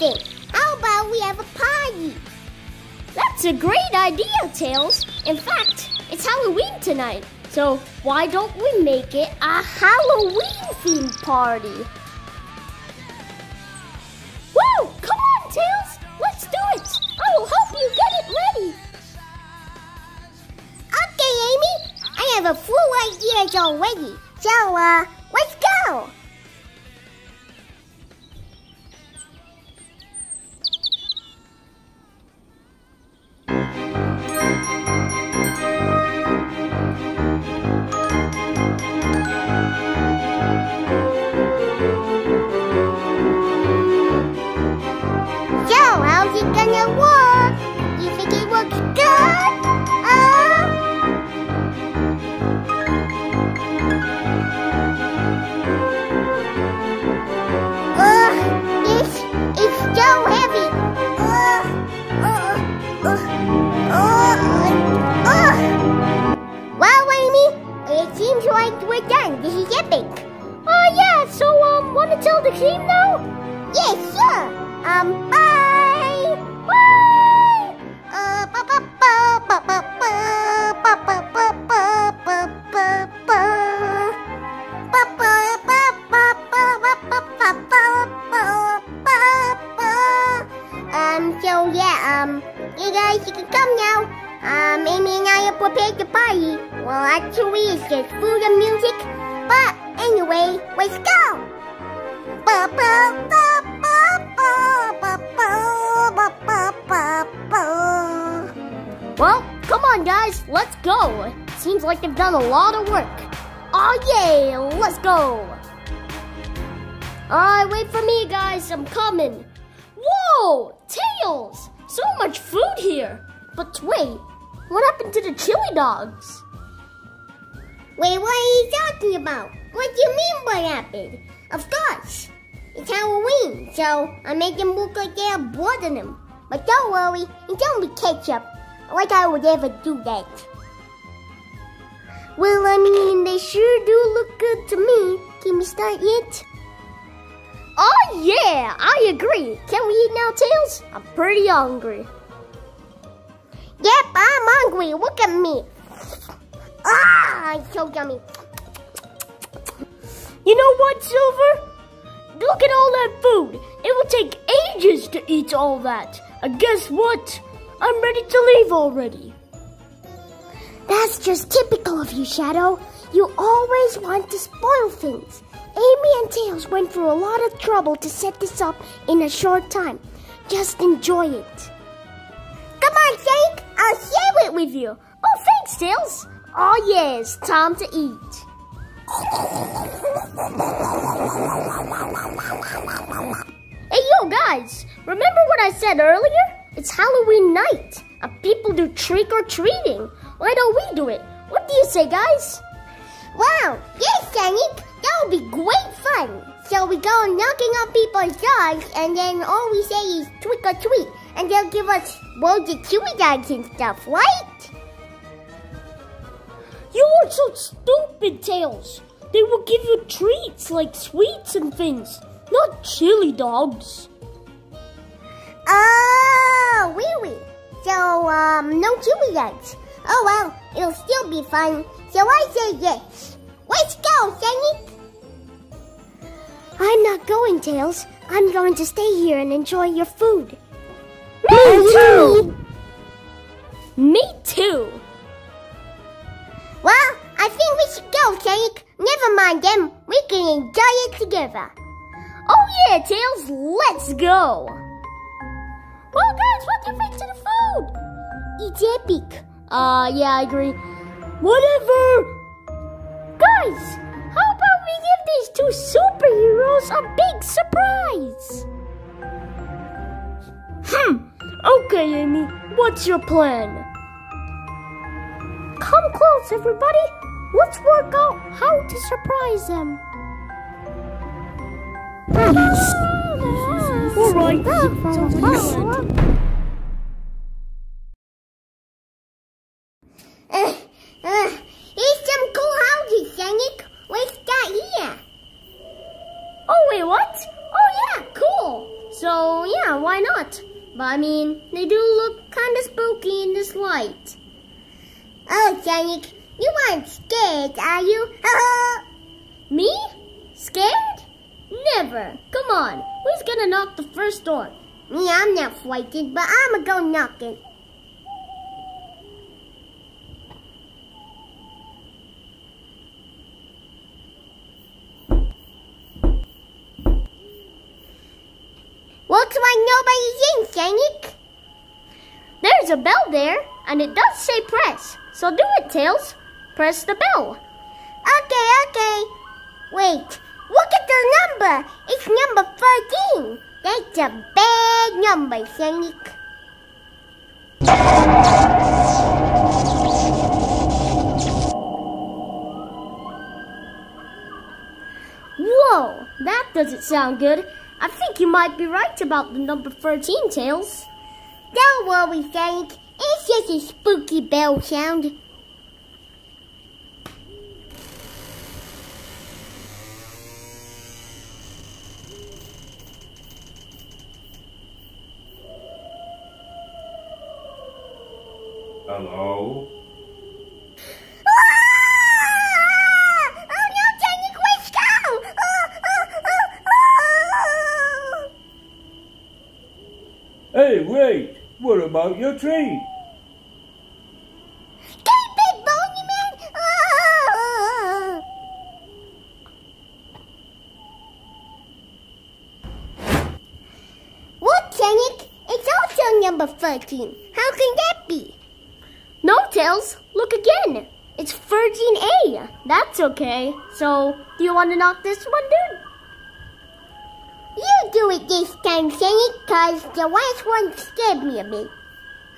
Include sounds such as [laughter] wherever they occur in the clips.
something? How about we have a party? That's a great idea, Tails. In fact, it's Halloween tonight. So why don't we make it a Halloween themed party? Whoa! Come on, Tails! Let's do it! I will help you get it ready! Okay, Amy. I have a few ideas already. So, uh, let's go. Yes, sure. Um, bye. Bye! Uh, ba. Ba ba ba ba ba ba ba ba ba ba ba ba. Um, so yeah, um, you guys, you can come now. Um, Amy and I are prepared to party. Well, actually, it's just food and music. But anyway, let's go. Well, come on guys, let's go. Seems like they've done a lot of work. Oh yay, let's go. Alright, wait for me guys, I'm coming. Whoa, Tails! So much food here. But wait, what happened to the chili dogs? Wait, what are you talking about? What do you mean what happened? Of course. It's Halloween, so I made them look like they have blood in them. But don't worry, it's only ketchup. Like I would ever do that. Well, I mean, they sure do look good to me. Can we start yet? Oh yeah, I agree. Can we eat now, Tails? I'm pretty hungry. Yep, I'm hungry. Look at me. Ah, it's so yummy. You know what, Silver? Look at all that food. It will take ages to eat all that. And guess what? I'm ready to leave already. That's just typical of you, Shadow. You always want to spoil things. Amy and Tails went through a lot of trouble to set this up in a short time. Just enjoy it. Come on, Jake. I'll share it with you. Oh, thanks, Tails. Oh, yes. time to eat. Hey, yo, guys. Remember what I said earlier? It's Halloween night, people do trick or treating. Why don't we do it? What do you say, guys? Wow, yes, Sonic. That would be great fun. So we go knocking on people's doors, and then all we say is trick or treat, and they'll give us loads of chili dogs and stuff, right? You are so stupid, Tails. They will give you treats like sweets and things, not chili dogs. Oh, really? So, um, no chili dogs. Oh well, it'll still be fun. So I say yes. Let's go, Sonic. I'm not going, Tails. I'm going to stay here and enjoy your food. Me too. Me too. Never mind them. We can enjoy it together. Oh yeah, Tails, let's go. Well, guys, what do you think to the food? It's epic. Uh, yeah, I agree. Whatever. Guys, how about we give these two superheroes a big surprise? Hmm. Okay, Amy. What's your plan? Come close, everybody. Let's work out how to surprise them. All right. Uh, uh, here's some cool houses, Sonic. Let's start here. Oh wait, what? Oh yeah, cool. So, yeah, why not? But I mean, they do look kind of spooky in this light. Oh, Sonic, you aren't scared, are you? [laughs] Me? Scared? Never. Come on, who's gonna knock the first door? Me, I'm not frightened, but I'ma go knocking. Looks like nobody's in, Sonic. There's a bell there, and it does say press. So do it, Tails. Press the bell. Okay, okay. Wait, look at the number. It's number 13. That's a bad number, Sonic. Whoa, that doesn't sound good. I think you might be right about the number 13, Tails. Don't worry, Sonic. It's just a spooky bell sound. Hello? Ah! Oh no, Sonic, let's go! Oh, oh, oh, oh. Hey, wait! What about your tree? Keep it, Boney Man! Ah! Look, Sonic, it's also number 13. How can that be? No, Tails, look again. It's 13A. That's okay. So, do you want to knock this one, dude? You do it this time, Sonic, cause the last one scared me a bit.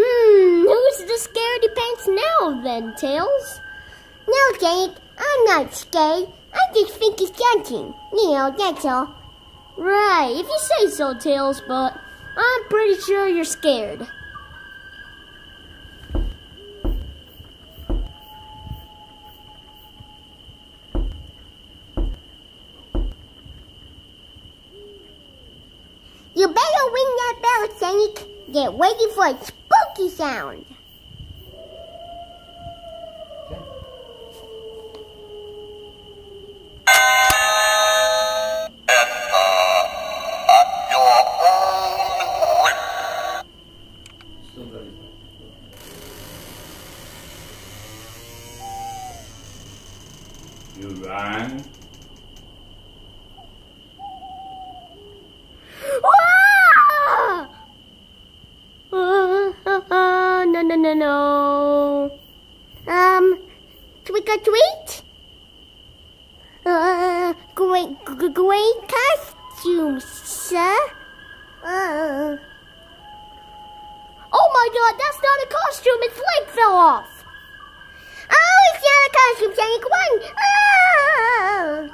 Hmm, who's the scaredy pants now then, Tails? No, Sonic, I'm not scared. I just think it's something. You know, that's all. Right, if you say so, Tails, but I'm pretty sure you're scared. You better ring that bell, Sonic. Get ready for a spooky sound. You rang? Ah! Uh, uh, uh, no, no, no, no. Um, trick or treat? Uh, great, costume, sir. Uh, Oh my god, that's not a costume, its leg fell off. oh, it's not a costume, Sonic. One. Ah!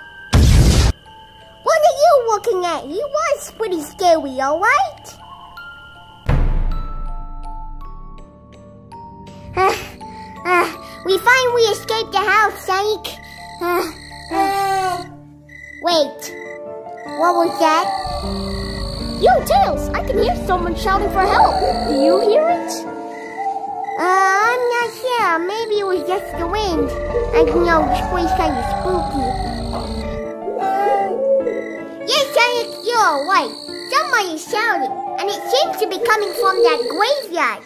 What are you looking at? He was pretty scary, all right? Uh, uh, we finally escaped the house, Sonic. Uh, uh, wait, what was that? Yo, Tails, I can hear someone shouting for help. Do you hear it? Uh, I'm not sure. Maybe it was just the wind. I know this place kind of spooky. Yes, Sonic, you're alright. Somebody's shouting, and it seems to be coming from that graveyard.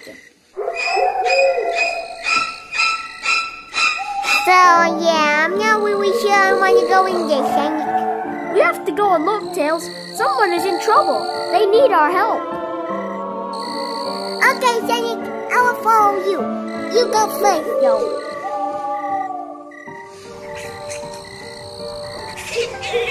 So, yeah, I'm not really sure I want to go in there, Sonic. We have to go and look, Tails. Someone is in trouble. They need our help. Okay, Sonic, I will follow you. You go first, though. [laughs]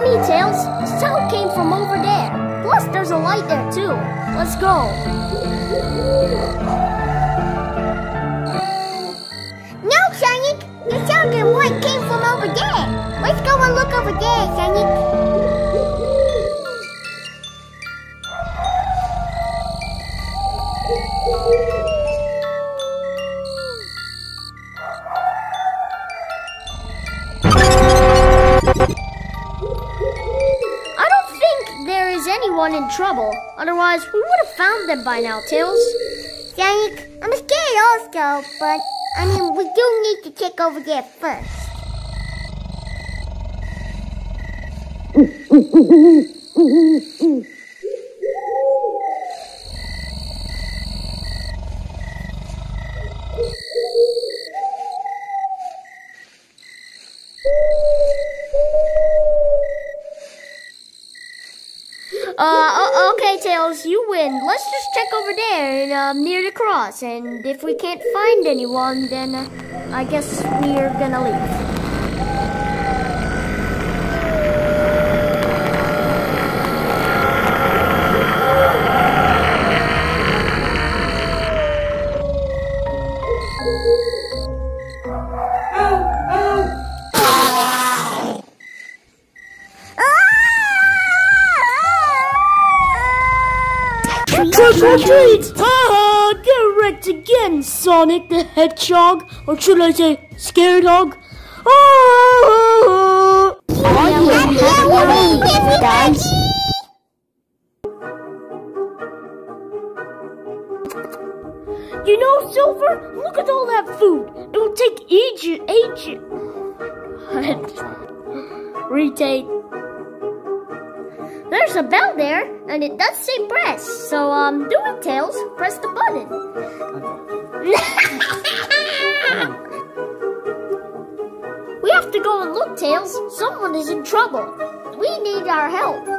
told me, Tails. The sound came from over there. Plus, there's a light there, too. Let's go. No, Sonic. The sound and light came from over there. Let's go and look over there, Sonic. In trouble. Otherwise, we would have found them by now, Tails. Sonic, I'm scared also, but I mean, we do need to check over there first. [laughs] if we can't find anyone, then uh, I guess we're gonna leave. Trick or treat! Haha! Get again, Sonic the Hedgehog, or should I say, Scare Dog? Guys. You know, Silver, look at all that food. It will take ages, ages. [laughs] Retate. There's a bell there, and it does say press. So, um, do it, Tails. Press the button. [laughs] we have to go and look, Tails. Someone is in trouble. We need our help.